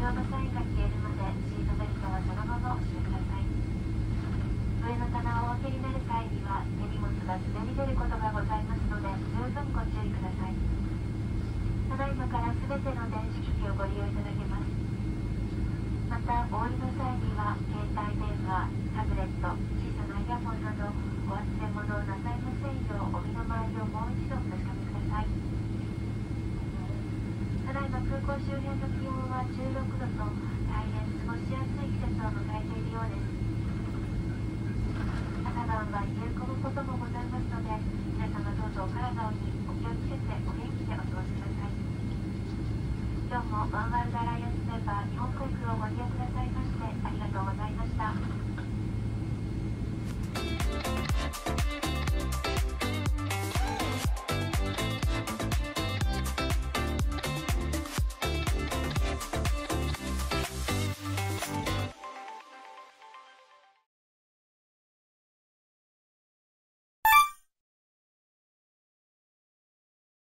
ト着用のサインが消えるまでシートベルトはそのままお締めください上の棚をお開けになる際には手荷物が滑り出ることがございますので十分ご注意くださいただいまから全ての電子機器をご利用いただけますまたお降りの際には携帯電話タブレット小さなイヤホンなどお忘れ物をなさいませんようお身の回りをもう一度お確かめくださいただいま空港周辺の気温は16度と大変過ごしやすい季節を迎えているようです朝晩は冷え込むこともございますので皆様どうぞお体にお気をつけてお元気でお過ごしください今日もワンワールドアライアンスメンバー日本航空をご利用くださいましてありがとうございました